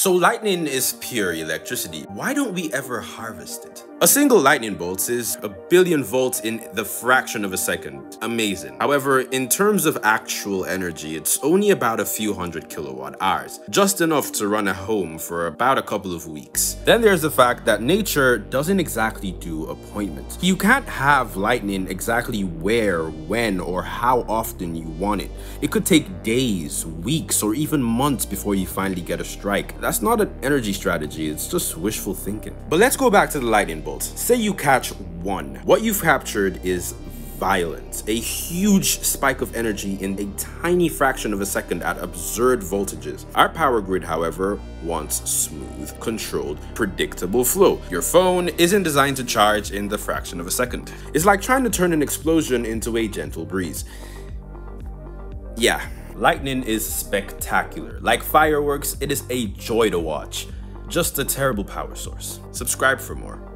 So lightning is pure electricity. Why don't we ever harvest it? A single lightning bolt is a billion volts in the fraction of a second. Amazing. However, in terms of actual energy, it's only about a few hundred kilowatt hours, just enough to run a home for about a couple of weeks. Then there's the fact that nature doesn't exactly do appointments. You can't have lightning exactly where, when, or how often you want it. It could take days, weeks, or even months before you finally get a strike. That's not an energy strategy, it's just wishful thinking. But let's go back to the lightning bolt. Say you catch one. What you've captured is violence, a huge spike of energy in a tiny fraction of a second at absurd voltages. Our power grid, however, wants smooth, controlled, predictable flow. Your phone isn't designed to charge in the fraction of a second. It's like trying to turn an explosion into a gentle breeze. Yeah, lightning is spectacular. Like fireworks, it is a joy to watch. Just a terrible power source. Subscribe for more.